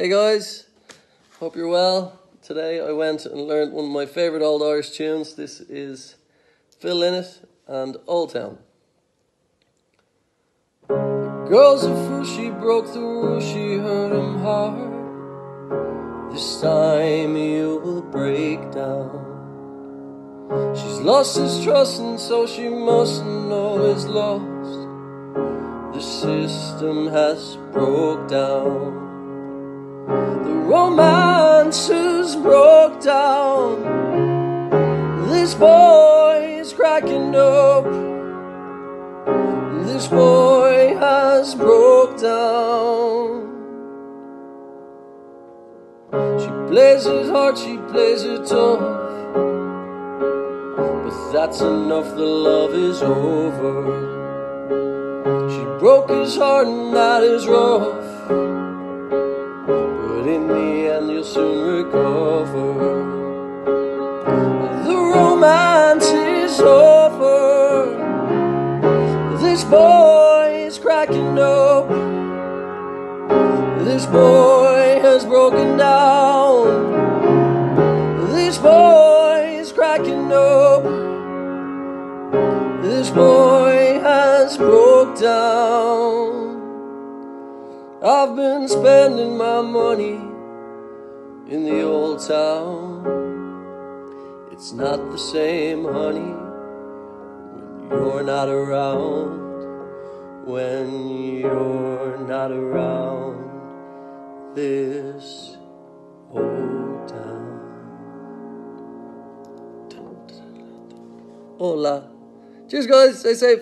Hey guys, hope you're well. Today I went and learned one of my favourite old Irish tunes. This is Phil Lynott and Old Town. The girl's a fool, she broke the rule, she hurt him hard. This time you'll break down. She's lost his trust, and so she mustn't know is lost. The system has broke down. The romance has broke down. This boy is cracking up. This boy has broke down. She plays it hard, she plays it tough. But that's enough, the love is over. She broke his heart, and that is rough. But in the end, you'll soon recover. The romance is over. This boy is cracking up. This boy has broken down. This boy is cracking up. This boy has broke down. I've been spending my money in the old town. It's not the same, honey, when you're not around. When you're not around this old town. Hola. Cheers, guys. Stay safe.